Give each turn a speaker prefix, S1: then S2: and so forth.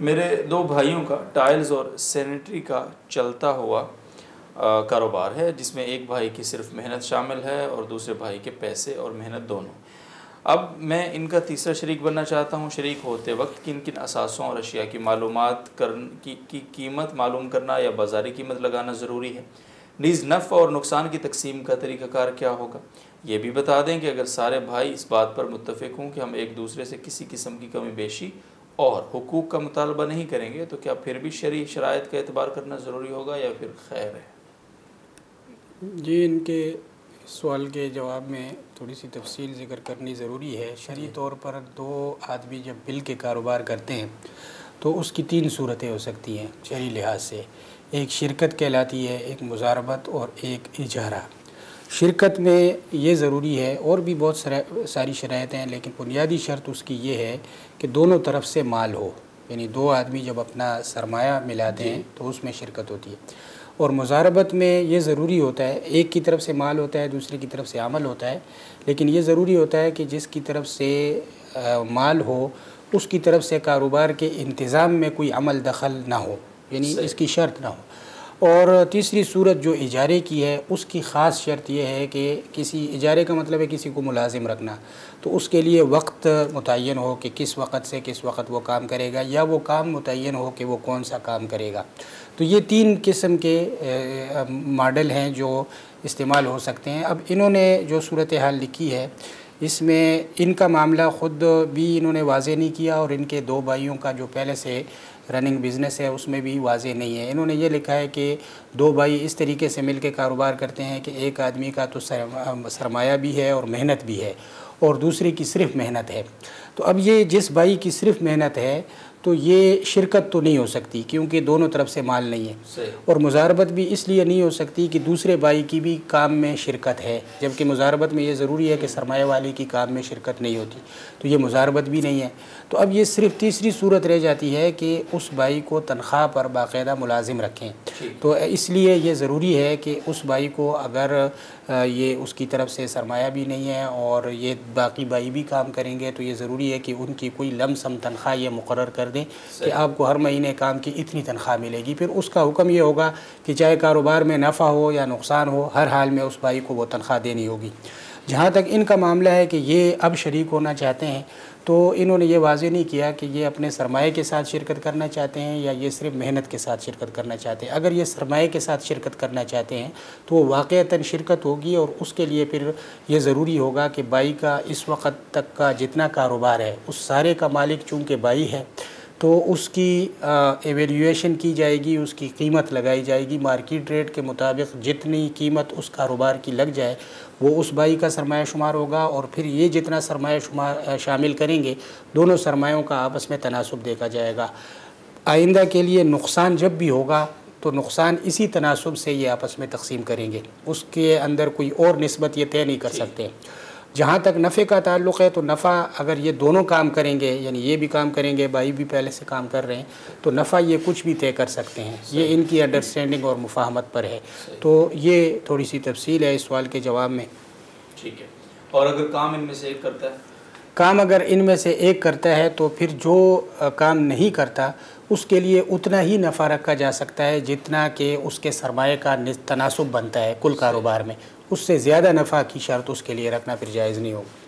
S1: میرے دو بھائیوں کا ٹائلز اور سینیٹری کا چلتا ہوا کاروبار ہے، جس میں ایک بھائی کی صرف محنت شامل ہے اور دوسرے بھائی کے پیسے اور محنت دونوں۔ اب میں ان کا تیسرا شریک بننا چاہتا ہوں۔ شریک ہوتے وقت کن کن اثاثوں اور اشیاء کی معلومات کی قیمت معلوم کرنا یا بازاری قیمت لگانا ضروری ہے۔ نیز نفع اور نقصان کی تقسیم کا طریقہ کار کیا ہوگا؟ یہ بھی بتا دیں کہ اگر سارے بھائی اس بات پر متفق ہوں کہ ہم ایک دوسرے سے کسی قسم کی کمی بیشی اور حقوق کا مطالبہ نہیں کریں گے تو کیا پھر بھی شرعی شرائط کا اعتبار کرنا ضروری ہوگا یا پھر خیر ہے؟
S2: جی ان کے سوال کے جواب میں تھوڑی سی تفصیل ذکر کرنی ضروری ہے۔ شرعی جی۔ طور پر دو آدمی جب بل کے کاروبار کرتے ہیں تو اس کی تین صورتیں ہو سکتی ہیں شرعی لحاظ سے۔ ایک شرکت کہلاتی ہے ایک مزاربت اور ایک اجارہ۔ شرکت میں یہ ضروری ہے اور بھی بہت ساری شرائط ہیں لیکن بنیادی شرط اس کی یہ ہے کہ دونوں طرف سے مال ہو۔ یعنی دو آدمی جب اپنا سرمایہ ملاتے جی۔ ہیں تو اس میں شرکت ہوتی ہے۔ اور مزاربت میں یہ ضروری ہوتا ہے ایک کی طرف سے مال ہوتا ہے دوسرے کی طرف سے عمل ہوتا ہے۔ لیکن یہ ضروری ہوتا ہے کہ جس کی طرف سے مال ہو اس کی طرف سے کاروبار کے انتظام میں کوئی عمل دخل نہ ہو۔ یعنی اس کی شرط نہ ہو۔ اور تیسری صورت جو اجارے کی ہے، اس کی خاص شرط یہ ہے کہ کسی، اجارے کا مطلب ہے کسی کو ملازم رکھنا۔ تو اس کے لیے وقت متعین ہو کہ کس وقت سے کس وقت وہ کام کرے گا، یا وہ کام متعین ہو کہ وہ کون سا کام کرے گا۔ تو یہ تین قسم کے ماڈل ہیں جو استعمال ہو سکتے ہیں۔ اب انہوں نے جو صورتحال لکھی ہے، اس میں ان کا معاملہ خود بھی انہوں نے واضح نہیں کیا اور ان کے دو بھائیوں کا جو پہلے سے رننگ بزنس ہے، اس میں بھی واضح نہیں ہے۔ انہوں نے یہ لکھا ہے کہ دو بھائی اس طریقے سے مل کے کاروبار کرتے ہیں کہ ایک آدمی کا تو سرمایہ بھی ہے اور محنت بھی ہے اور دوسرے کی صرف محنت ہے۔ تو اب یہ جس بھائی کی صرف محنت ہے تو یہ شرکت تو نہیں ہو سکتی کیونکہ دونوں طرف سے مال نہیں ہے۔ اور مزاربت بھی اس لیے نہیں ہو سکتی کہ دوسرے بھائی کی بھی کام میں شرکت ہے جبکہ مزاربت میں یہ ضروری ہے کہ سرمایہ والی کی کام میں شرکت نہیں ہوتی۔ تو یہ مزاربت بھی نہیں ہے۔ تو اب یہ صرف تیسری صورت رہ جاتی ہے کہ اس بھائی کو تنخواہ پر باقاعدہ ملازم رکھیں۔ تو اس لیے یہ ضروری ہے کہ اس بھائی کو اگر یہ اس کی طرف سے سرمایہ بھی نہیں ہے اور یہ باقی بھائی بھی کام کریں گے تو یہ ضروری ہے کہ ان کی کوئی لم سم تنخواہ یہ مقرر کر دیں کہ آپ کو ہر مہینے کام کی اتنی تنخواہ ملے گی۔ پھر اس کا حکم یہ ہوگا کہ چاہے کاروبار میں نفع ہو یا نقصان ہو، ہر حال میں اس بھائی کو وہ تنخواہ دینی ہوگی۔ جہاں تک ان کا معاملہ ہے کہ یہ اب شریک ہونا چاہتے ہیں، تو انہوں نے یہ واضح نہیں کیا کہ یہ اپنے سرمایہ کے ساتھ شرکت کرنا چاہتے ہیں یا یہ صرف محنت کے ساتھ شرکت کرنا چاہتے ہیں۔ اگر یہ سرمایہ کے ساتھ شرکت کرنا چاہتے ہیں، تو وہ واقعتاً شرکت ہوگی اور اس کے لیے پھر یہ ضروری ہوگا کہ بائی کا اس وقت تک کا جتنا کاروبار ہے، اس سارے کا مالک چونکہ بائی ہے تو اس کی ایویلیویشن کی جائے گی اس کی قیمت لگائی جائے گی مارکیٹ ریٹ کے مطابق جتنی قیمت اس کاروبار کی لگ جائے وہ اس بائی کا سرمایہ شمار ہوگا اور پھر یہ جتنا سرمایہ شمار شامل کریں گے دونوں سرمایوں کا آپس میں تناسب دیکھا جائے گا۔ آئندہ کے لیے نقصان جب بھی ہوگا تو نقصان اسی تناسب سے یہ آپس میں تقسیم کریں گے۔ اس کے اندر کوئی اور نسبت یہ طے نہیں کر سکتے۔ جہاں تک نفع کا تعلق ہے تو نفع اگر یہ دونوں کام کریں گے یعنی یہ بھی کام کریں گے بھائی بھی پہلے سے کام کر رہے ہیں تو نفع یہ کچھ بھی طے کر سکتے ہیں۔ یہ ان کی انڈرسٹینڈنگ اور مفاہمت پر ہے۔ تو یہ تھوڑی سی تفصیل ہے اس سوال کے جواب میں۔
S1: ٹھیک ہے۔ اور اگر کام ان میں سے ایک کرتا ہے؟
S2: کام اگر ان میں سے ایک کرتا ہے تو پھر جو کام نہیں کرتا اس کے لیے اتنا ہی نفع رکھا جا سکتا ہے جتنا کہ اس کے سرمایہ کا تناسب بنتا ہے کل کاروبار میں۔ اس سے زیادہ نفع کی شرط اس کے لیے رکھنا پھر جائز نہیں ہوگا۔